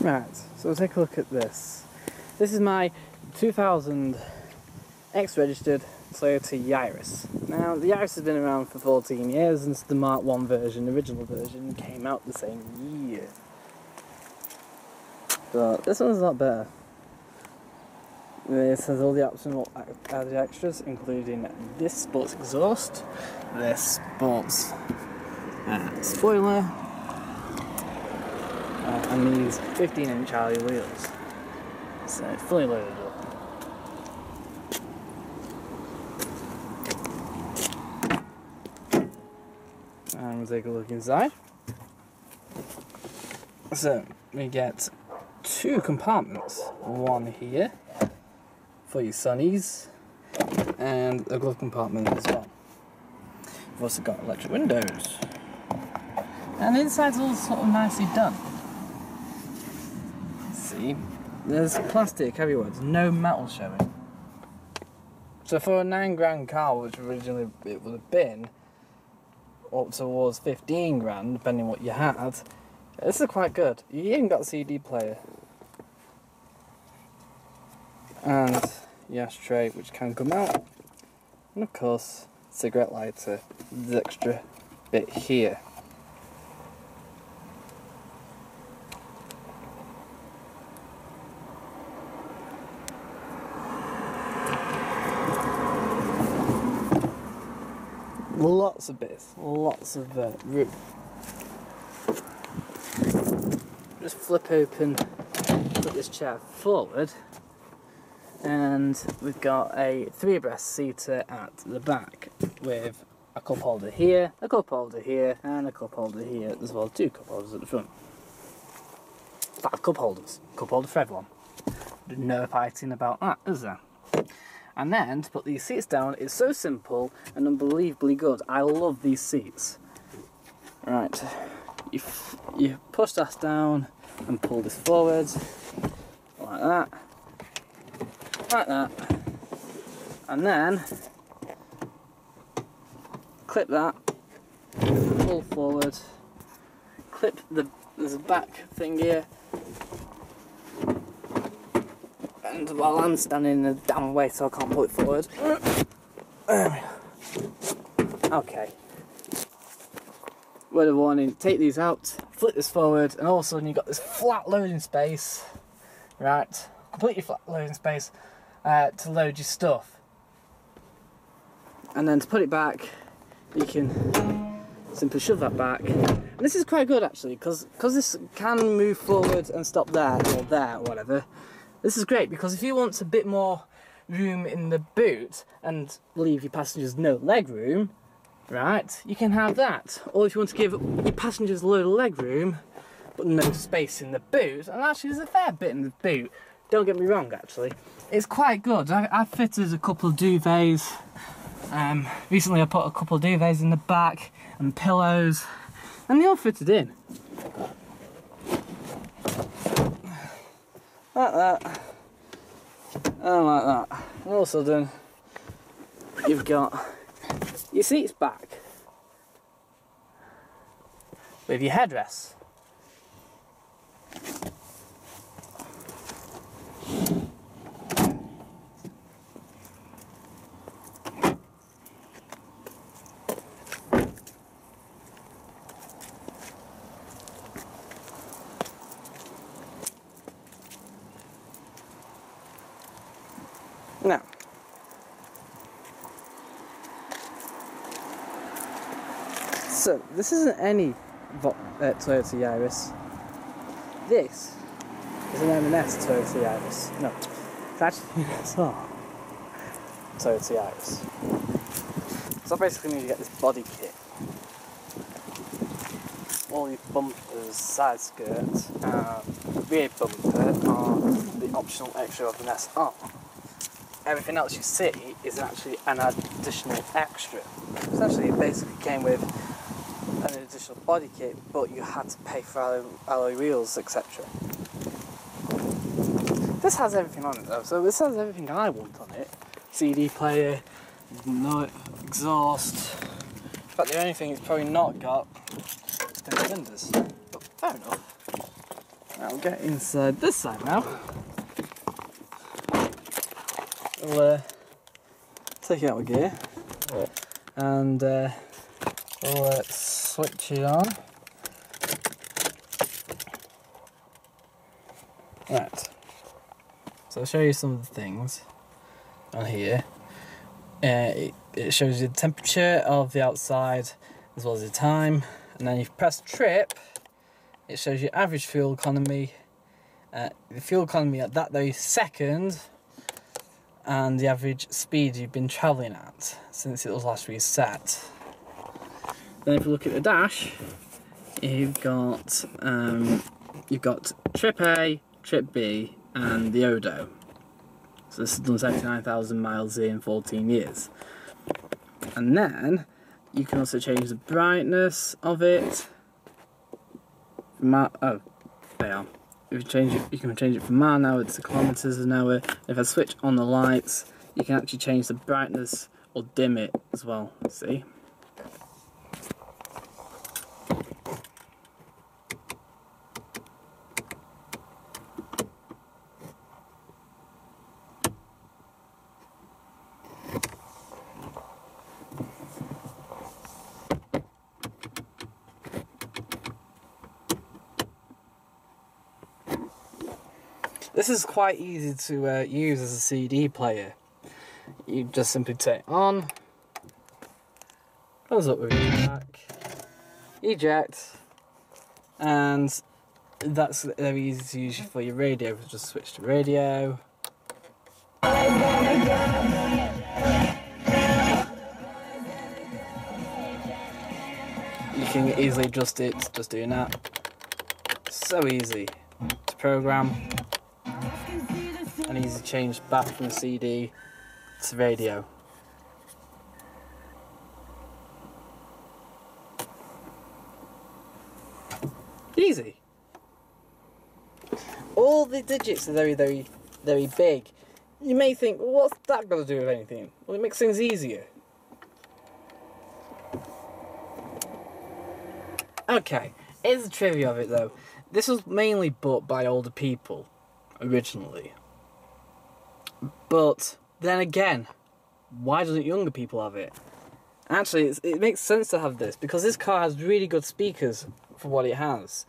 Right, so take a look at this. This is my 2000 X-registered Toyota Yaris. Now, the Yaris has been around for 14 years since the Mark 1 version, the original version, came out the same year. But this one's a lot better. This has all the optional added extras, including this sports exhaust, this sports uh, spoiler, uh, and these 15 inch alloy wheels. So fully loaded up. And we'll take a look inside. So we get two compartments. One here for your sunnies and a glove compartment as well. We've also got electric windows. And the inside's all sort of nicely done. See, there's plastic everywhere, there's no metal showing. So for a nine grand car, which originally it would have been, up towards 15 grand, depending what you had, this is quite good. You even got a CD player. And the ashtray, which can come out. And of course, cigarette lighter, the extra bit here. Lots of bits, lots of uh, room. Just flip open, put this chair forward, and we've got a three abreast seater at the back with a cup holder here, a cup holder here, and a cup holder here as well. Two cup holders at the front. Five cup holders, cup holder for everyone. No fighting about that, is there? And then to put these seats down is so simple and unbelievably good. I love these seats. Right, you, you push that down and pull this forward. Like that, like that, and then clip that, pull forward, clip the there's back thing here while I'm standing in the damn way so I can't pull it forward. Okay. Word of warning, take these out, flip this forward, and all of a sudden you've got this flat loading space, right? Completely flat loading space uh, to load your stuff. And then to put it back, you can simply shove that back. And this is quite good actually, because because this can move forward and stop there, or there, or whatever. This is great because if you want a bit more room in the boot and leave your passengers no leg room, right, you can have that. Or if you want to give your passengers a of leg room, but no space in the boot, and actually there's a fair bit in the boot, don't get me wrong actually, it's quite good. I, I fitted a couple of duvets, um, recently I put a couple of duvets in the back and pillows, and they all fitted in. Like that, and like that. And all of a sudden, you've got your seats back with your headrests. Now, so this isn't any Vo uh, Toyota Yaris. This is an M&S Toyota Yaris. No, it's actually an SR Toyota Yaris. So I basically need to get this body kit. All these bumpers, side skirts, and rear bumper are the optional extra of an SR everything else you see is actually an additional extra. Essentially, it basically came with an additional body kit, but you had to pay for alloy, alloy wheels, etc. This has everything on it though, so this has everything I want on it. CD player, no exhaust. In fact, the only thing it's probably not got is the cylinders. But fair enough. I'll get inside this side now. We'll uh, take out the gear and uh, we'll uh, switch it on. Right. So I'll show you some of the things on here. Uh, it, it shows you the temperature of the outside as well as the time. And then you press trip, it shows you average fuel economy, uh, the fuel economy at that very second, and the average speed you've been travelling at since it was last reset. Then if you look at the dash, you've got um, you've got trip A, trip B, and the Odo. So this has done 79,000 miles in 14 years. And then you can also change the brightness of it. Ma oh, they are. You can change it. You can change it from mile an hour to kilometers an hour. If I switch on the lights, you can actually change the brightness or dim it as well. See. This is quite easy to uh, use as a CD player. You just simply take on, close up with your eject, and that's very easy to use for your radio. Just switch to radio. You can easily adjust it just doing that. So easy to program and easy change back from CD to radio. Easy. All the digits are very, very, very big. You may think, well, what's that got to do with anything? Well, it makes things easier. Okay, here's the trivia of it though. This was mainly bought by older people originally. But then again, why doesn't younger people have it? Actually, it makes sense to have this because this car has really good speakers for what it has.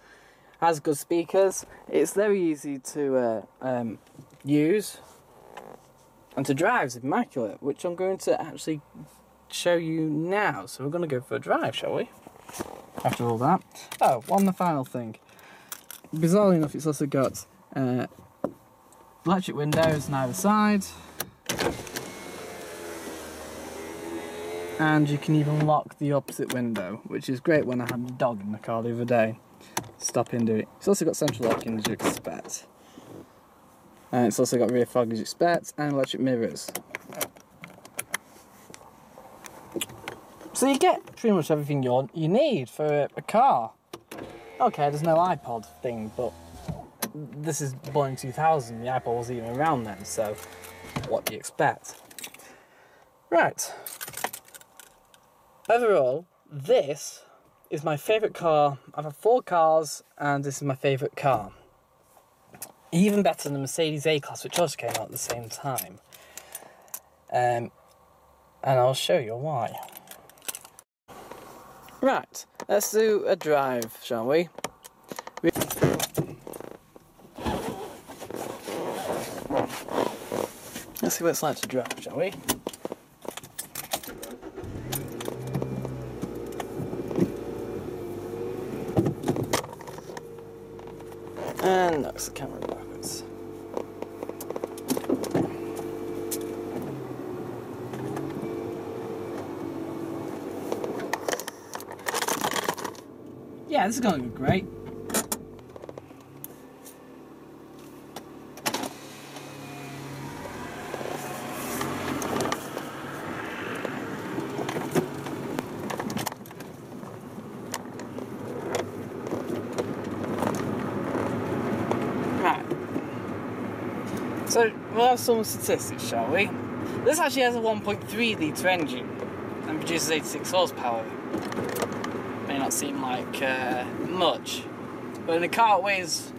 Has good speakers. It's very easy to uh, um, use and to drive. It's immaculate, which I'm going to actually show you now. So we're going to go for a drive, shall we? After all that. Oh, one the final thing. Bizarrely enough, it's also got uh, electric windows on either side. And you can even lock the opposite window, which is great when I had a dog in the car the other day. Stop in do it. It's also got central locking as you expect. And it's also got rear fog as you expect and electric mirrors. So you get pretty much everything you you need for a car. Okay, there's no iPod thing, but this is born in 2000, the iPod wasn't even around then, so what do you expect? Right. Overall, this is my favourite car. I've had four cars, and this is my favourite car. Even better than the Mercedes A-Class, which also came out at the same time. Um, and I'll show you why. Right, let's do a drive, shall we? See what it's like to drive, shall we? And knocks the camera backwards. Yeah, this is going to be great. So we'll have some statistics, shall we? This actually has a 1.3 litre engine and produces 86 horsepower. May not seem like uh, much, but in a car that weighs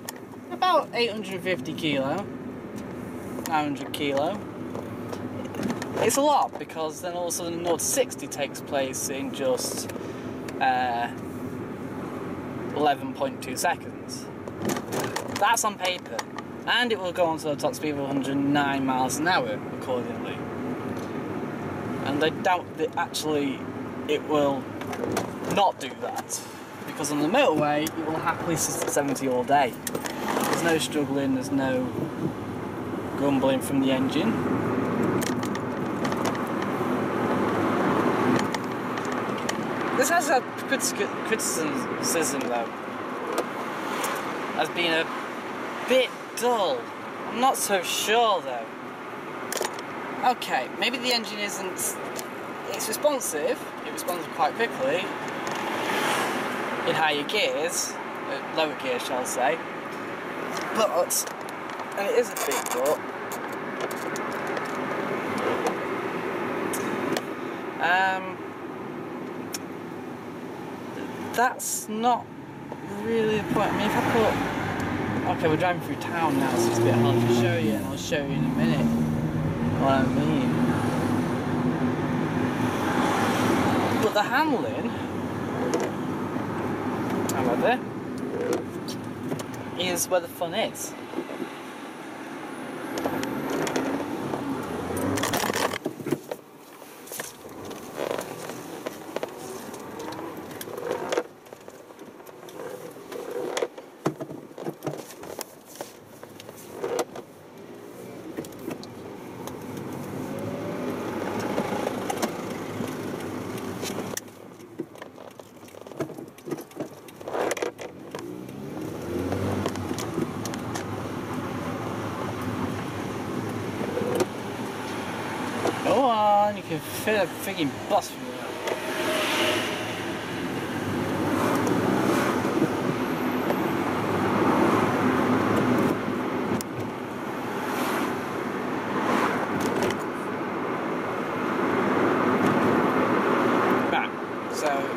about 850 kilo, 900 kilo. It's a lot because then all of a sudden 0 to 60 takes place in just uh, 11.2 seconds. That's on paper. And it will go on to a top speed of 109 miles an hour accordingly. And I doubt that actually it will not do that. Because on the motorway, it will happily sit at 70 all day. There's no struggling, there's no grumbling from the engine. This has a criticism though, as being a bit dull. I'm not so sure though. Okay, maybe the engine isn't. It's responsive. It responds quite quickly in higher gears, uh, lower gears, shall I say. But, and it is a big but. Um, that's not really the point. I mean, if I put okay, we're driving through town now, so it's a bit hard to show you, and I'll show you in a minute what I mean. But the handling, however, is where the fun is. Go fit a freaking bus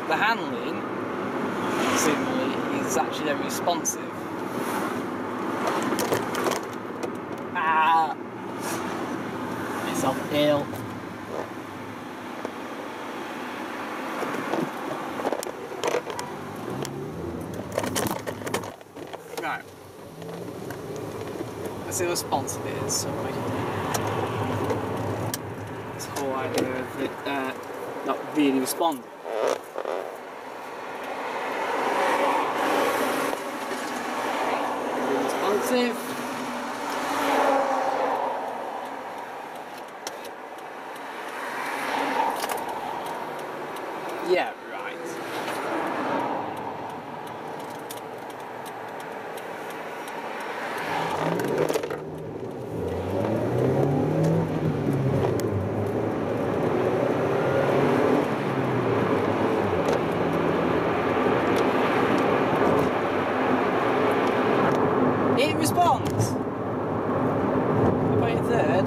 the handling, seemingly, is actually very responsive. Ah! Myself ill. Right. See what responsive is. So this whole idea of it uh, not really responding. Responsive. Yeah, right. It responds. Wait, third.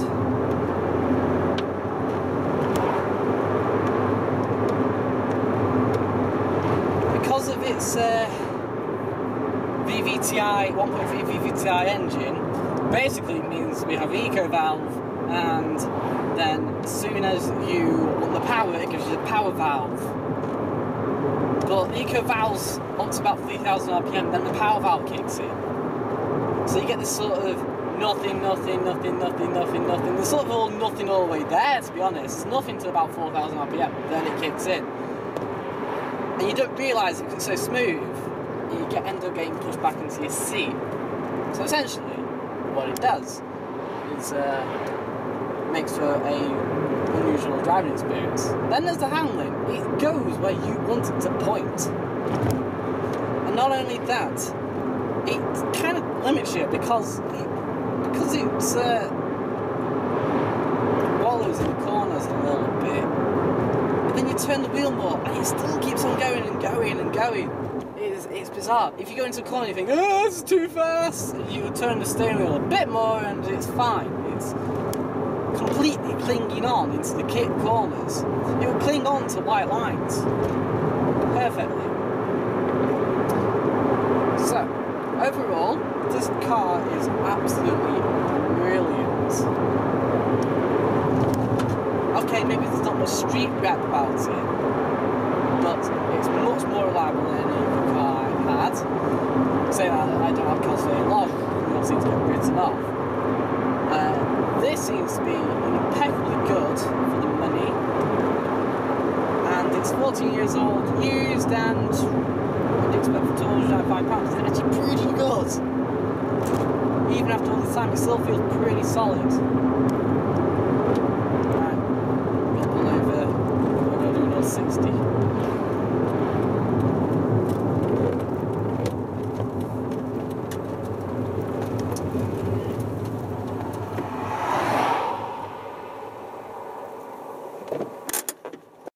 Because of its uh, VVTI 1.3 VVTI engine, basically it means we have eco valve, and then as soon as you want the power, it gives you the power valve. But the eco valve's up to about 3000 RPM, then the power valve kicks in. So you get this sort of nothing, nothing, nothing, nothing, nothing, nothing. There's sort of all nothing all the way there, to be honest. It's nothing to about 4,000 RPM, then it kicks in. And you don't realise it's so smooth, you get end up getting pushed back into your seat. So essentially, what it does is uh, makes for a unusual driving experience. Then there's the handling. It goes where you want it to point. And not only that, it kind of limits you because it, because it's uh, wallows in the corners a little bit. But then you turn the wheel more, and it still keeps on going and going and going. It's, it's bizarre. If you go into a corner, you think, "Oh, this is too fast." You turn the steering wheel a bit more, and it's fine. Completely clinging on into the kit corners. It will cling on to white lines perfectly. So, overall, this car is absolutely brilliant. Okay, maybe there's not much street rep about it, but it's much more reliable than any other car I've had. Saying that I don't have cars very long, it all seems to get written off. Uh, this seems to be impeccably good for the money, and it's 14 years old, used, and expect for 295 pounds. It's actually pretty good. Even after all this time, it still feels pretty solid.